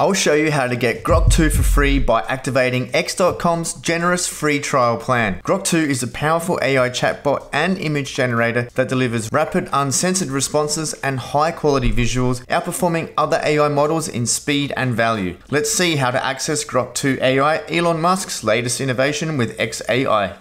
I'll show you how to get Grok 2 for free by activating X.com's generous free trial plan. Grok 2 is a powerful AI chatbot and image generator that delivers rapid, uncensored responses and high quality visuals, outperforming other AI models in speed and value. Let's see how to access Grok 2 AI, Elon Musk's latest innovation with XAI.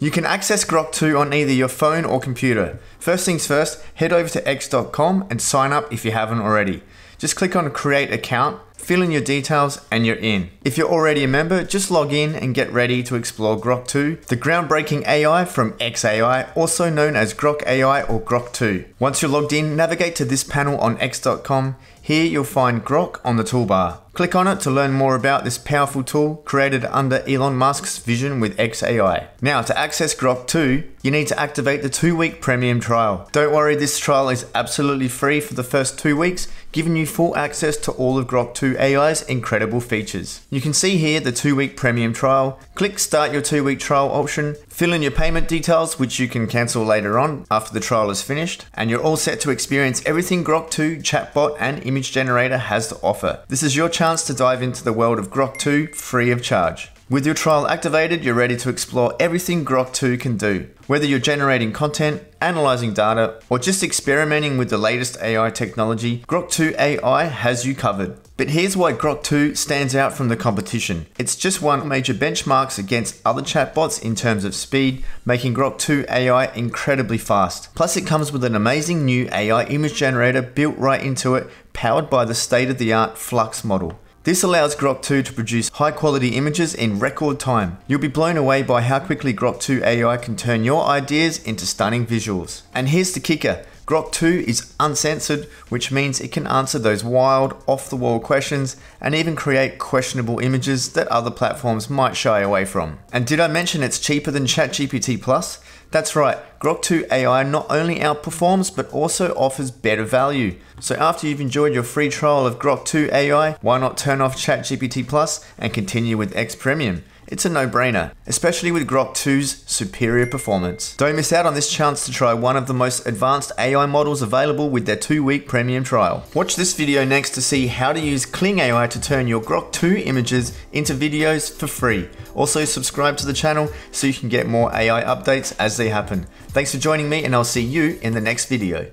You can access Grok 2 on either your phone or computer. First things first, head over to x.com and sign up if you haven't already. Just click on create account, fill in your details, and you're in. If you're already a member, just log in and get ready to explore Grok 2, the groundbreaking AI from XAI, also known as Grok AI or Grok 2. Once you're logged in, navigate to this panel on x.com. Here you'll find Grok on the toolbar. Click on it to learn more about this powerful tool created under Elon Musk's vision with XAI. Now, to access Grok 2, you need to activate the two week premium trial. Don't worry, this trial is absolutely free for the first two weeks, giving you full access to all of Grok 2 AI's incredible features. You can see here the two week premium trial. Click start your two week trial option, fill in your payment details, which you can cancel later on after the trial is finished, and you're all set to experience everything Grok 2 chatbot and image generator has to offer. This is your chance to dive into the world of Grok 2 free of charge. With your trial activated, you're ready to explore everything Grok 2 can do. Whether you're generating content, analyzing data, or just experimenting with the latest AI technology, Grok 2 AI has you covered. But here's why Grok 2 stands out from the competition. It's just won major benchmarks against other chatbots in terms of speed, making Grok 2 AI incredibly fast. Plus it comes with an amazing new AI image generator built right into it, powered by the state-of-the-art Flux model. This allows Grok 2 to produce high quality images in record time. You'll be blown away by how quickly Grok 2 AI can turn your ideas into stunning visuals. And here's the kicker. Grok 2 is uncensored, which means it can answer those wild, off the wall questions and even create questionable images that other platforms might shy away from. And did I mention it's cheaper than ChatGPT Plus? That's right, Grok 2 AI not only outperforms but also offers better value. So after you've enjoyed your free trial of Grok 2 AI, why not turn off ChatGPT Plus and continue with X Premium? It's a no-brainer, especially with Grok 2's superior performance. Don't miss out on this chance to try one of the most advanced AI models available with their two-week premium trial. Watch this video next to see how to use Kling AI to turn your Grok 2 images into videos for free. Also subscribe to the channel so you can get more AI updates as they happen. Thanks for joining me and I'll see you in the next video.